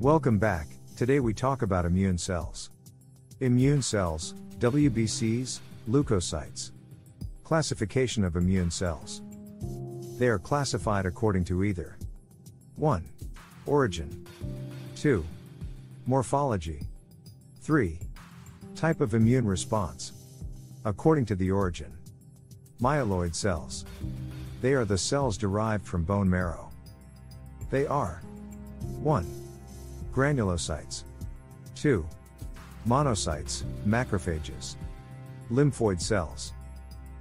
Welcome back. Today we talk about immune cells. Immune cells, WBCs, leukocytes. Classification of immune cells. They are classified according to either 1. Origin, 2. Morphology, 3. Type of immune response. According to the origin, myeloid cells. They are the cells derived from bone marrow. They are 1. Granulocytes, 2. Monocytes, macrophages, lymphoid cells.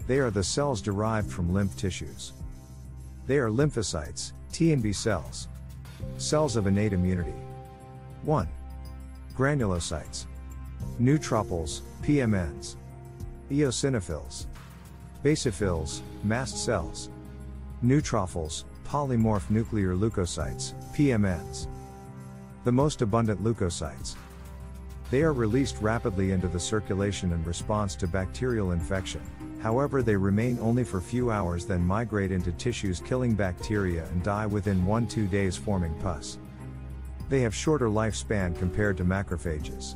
They are the cells derived from lymph tissues. They are lymphocytes, T and B cells. Cells of innate immunity. 1. Granulocytes. Neutrophils, PMNs. Eosinophils. Basophils, mast cells. Neutrophils, polymorph nuclear leukocytes, PMNs. The most abundant leukocytes. They are released rapidly into the circulation in response to bacterial infection, however, they remain only for few hours, then migrate into tissues, killing bacteria, and die within 1 2 days, forming pus. They have shorter lifespan compared to macrophages.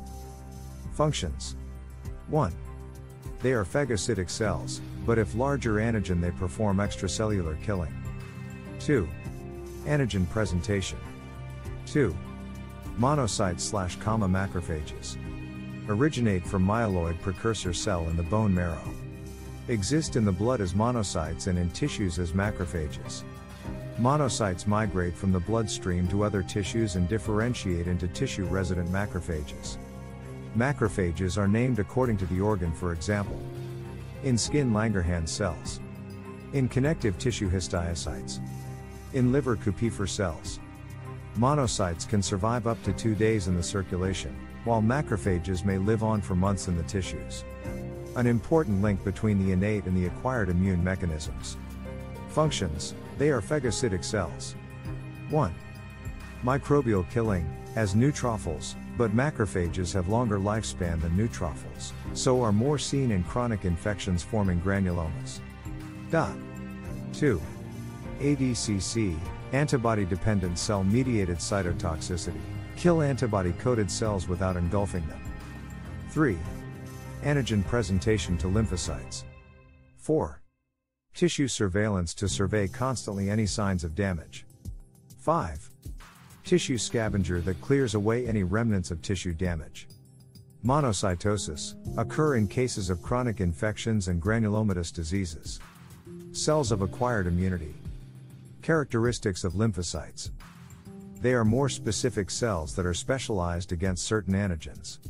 Functions 1. They are phagocytic cells, but if larger antigen, they perform extracellular killing. 2. Antigen presentation. 2. Monocytes slash comma macrophages. Originate from myeloid precursor cell in the bone marrow. Exist in the blood as monocytes and in tissues as macrophages. Monocytes migrate from the bloodstream to other tissues and differentiate into tissue resident macrophages. Macrophages are named according to the organ, for example. In skin, Langerhans cells. In connective tissue, histiocytes. In liver, Kupffer cells. Monocytes can survive up to two days in the circulation, while macrophages may live on for months in the tissues. An important link between the innate and the acquired immune mechanisms. Functions they are phagocytic cells. 1. Microbial killing, as neutrophils, but macrophages have longer lifespan than neutrophils, so are more seen in chronic infections forming granulomas. Dot. 2. ADCC, antibody dependent cell mediated cytotoxicity, kill antibody coated cells without engulfing them. 3. Antigen presentation to lymphocytes. 4. Tissue surveillance to survey constantly any signs of damage. 5. Tissue scavenger that clears away any remnants of tissue damage. Monocytosis occur in cases of chronic infections and granulomatous diseases. Cells of acquired immunity. Characteristics of lymphocytes. They are more specific cells that are specialized against certain antigens.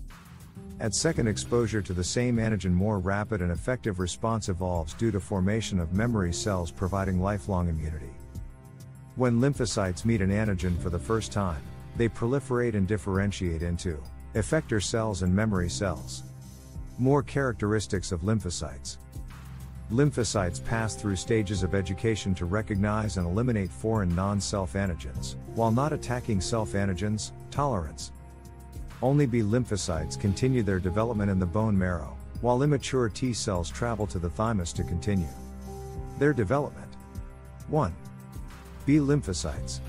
At second exposure to the same antigen, more rapid and effective response evolves due to formation of memory cells providing lifelong immunity. When lymphocytes meet an antigen for the first time, they proliferate and differentiate into effector cells and memory cells. More characteristics of lymphocytes. Lymphocytes pass through stages of education to recognize and eliminate foreign non self antigens, while not attacking self antigens, tolerance. Only B lymphocytes continue their development in the bone marrow, while immature T cells travel to the thymus to continue their development. 1. B lymphocytes.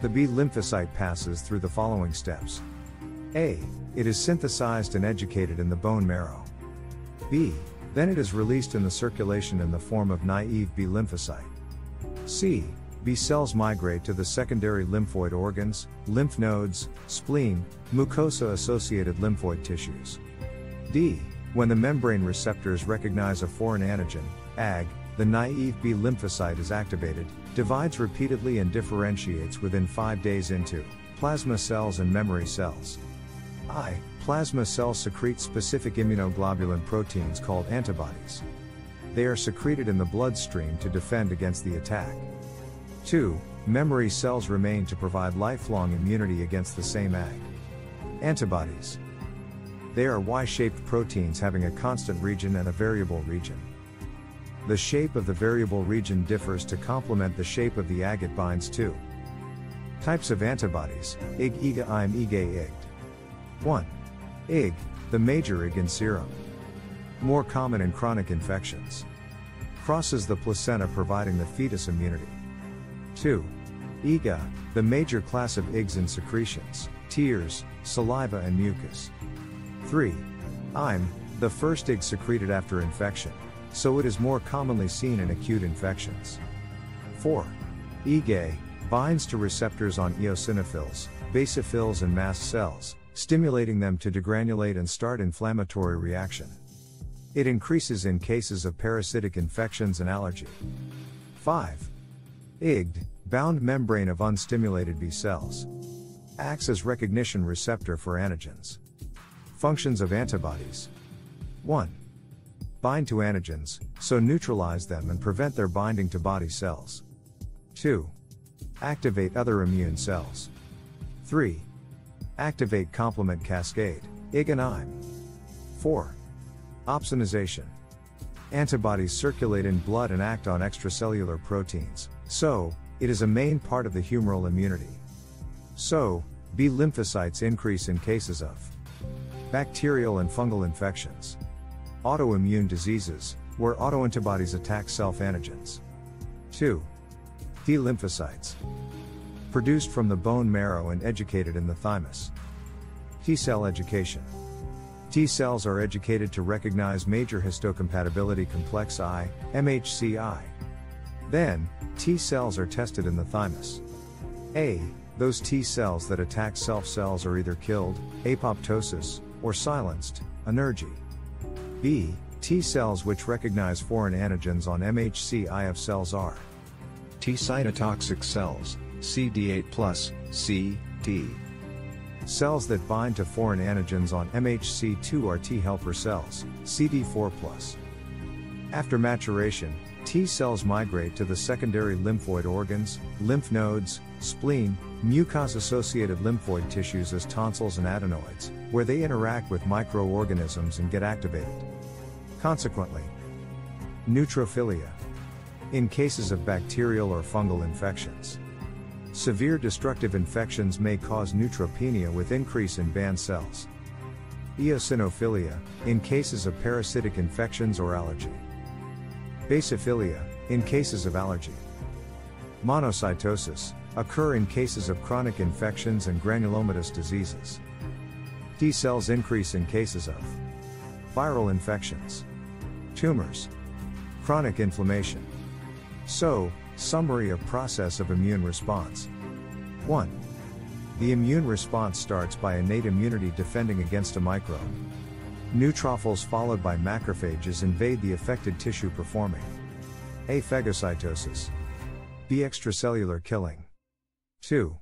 The B lymphocyte passes through the following steps. A. It is synthesized and educated in the bone marrow. B. Then it is released in the circulation in the form of naive B lymphocyte. C. B cells migrate to the secondary lymphoid organs, lymph nodes, spleen, mucosa associated lymphoid tissues. D. When the membrane receptors recognize a foreign antigen, AG, the naive B lymphocyte is activated, divides repeatedly and differentiates within 5 days into plasma cells and memory cells. I. Plasma cells secrete specific immunoglobulin proteins called antibodies. They are secreted in the bloodstream to defend against the attack. 2. Memory cells remain to provide lifelong immunity against the same ag. Antibodies. They are Y shaped proteins having a constant region and a variable region. The shape of the variable region differs to complement the shape of the ag it binds to. Types of antibodies IgG, IgA, IgM, IgE, IgD. 1. IgG, the major Ig in serum. More common in chronic infections. Crosses the placenta providing the fetus immunity. 2. IgA, the major class of IGs in secretions, tears, saliva and mucus. 3. IgM, the first IG secreted after infection, so it is more commonly seen in acute infections. 4. IgE, binds to receptors on eosinophils, basophils and mast cells, stimulating them to degranulate and start inflammatory reaction. It increases in cases of parasitic infections and allergy. 5. IgD, bound membrane of unstimulated B cells. Acts as recognition receptor for antigens. Functions of antibodies. 1. Bind to antigens, so neutralize them and prevent their binding to body cells. 2. Activate other immune cells. 3. Activate complement cascade, IgG and IgM. 4. Opsonization. Antibodies circulate in blood and act on extracellular proteins, so, it is a main part of the humoral immunity. So, B lymphocytes increase in cases of bacterial and fungal infections, autoimmune diseases, where autoantibodies attack self antigens. 2. T lymphocytes, produced from the bone marrow and educated in the thymus. T cell education. T cells are educated to recognize major histocompatibility complex I, MHCI. Then, T cells are tested in the thymus. A. Those T cells that attack self cells are either killed, apoptosis, or silenced, anergy. B. T cells which recognize foreign antigens on MHC-IF cells are T cytotoxic cells, CD8+, C, D. Cells that bind to foreign antigens on MHC2 are T helper cells, CD4+. After maturation, T cells migrate to the secondary lymphoid organs, lymph nodes, spleen, mucous associated lymphoid tissues as tonsils and adenoids, where they interact with microorganisms and get activated. Consequently, neutrophilia. In cases of bacterial or fungal infections, Severe destructive infections may cause neutropenia with increase in band cells. Eosinophilia, in cases of parasitic infections or allergy. Basophilia, in cases of allergy. Monocytosis, occur in cases of chronic infections and granulomatous diseases. T cells increase in cases of viral infections, tumors, chronic inflammation. So, Summary of process of immune response. 1. The immune response starts by innate immunity defending against a microbe. Neutrophils followed by macrophages invade the affected tissue performing A. Phagocytosis. B. Extracellular killing. 2.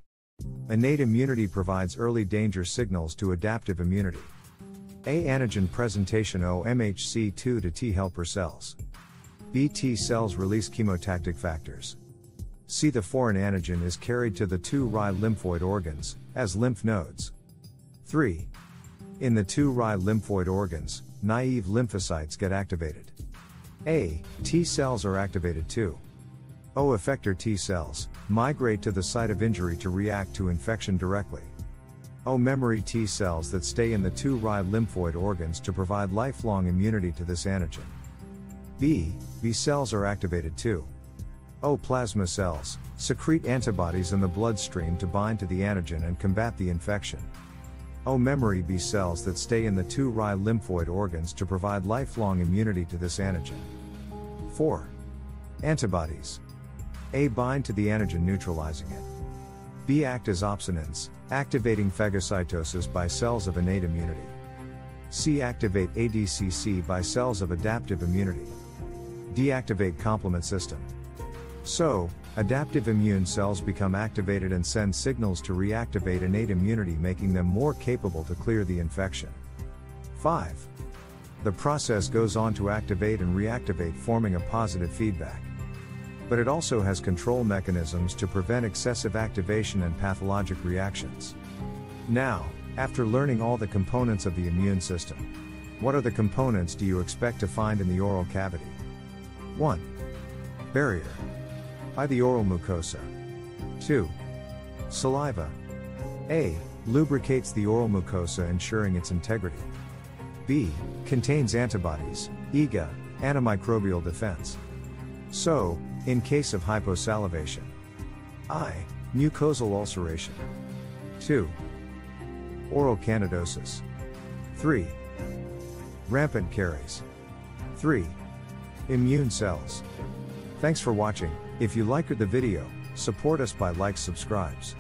Innate immunity provides early danger signals to adaptive immunity. A. Antigen presentation O MHC2 to T helper cells. BT cells release chemotactic factors. See The foreign antigen is carried to the two Ry lymphoid organs, as lymph nodes. 3. In the two Ry lymphoid organs, naive lymphocytes get activated. A. T cells are activated too. O. Effector T cells migrate to the site of injury to react to infection directly. O. Memory T cells that stay in the two Ry lymphoid organs to provide lifelong immunity to this antigen. B. B cells are activated too. O plasma cells secrete antibodies in the bloodstream to bind to the antigen and combat the infection. O memory B cells that stay in the two Ry lymphoid organs to provide lifelong immunity to this antigen. 4. Antibodies. A bind to the antigen neutralizing it. B act as opsonins, activating phagocytosis by cells of innate immunity. C activate ADCC by cells of adaptive immunity deactivate complement system. So, adaptive immune cells become activated and send signals to reactivate innate immunity, making them more capable to clear the infection. 5. The process goes on to activate and reactivate, forming a positive feedback. But it also has control mechanisms to prevent excessive activation and pathologic reactions. Now, after learning all the components of the immune system, what are the components do you expect to find in the oral cavity? 1. Barrier. I. The oral mucosa. 2. Saliva. A. Lubricates the oral mucosa ensuring its integrity. B. Contains antibodies, IgA, antimicrobial defense. So, in case of hyposalivation. I. Mucosal ulceration. 2. Oral candidosis. 3. Rampant caries. 3. Immune cells. Thanks for watching. If you liked the video, support us by like subscribes.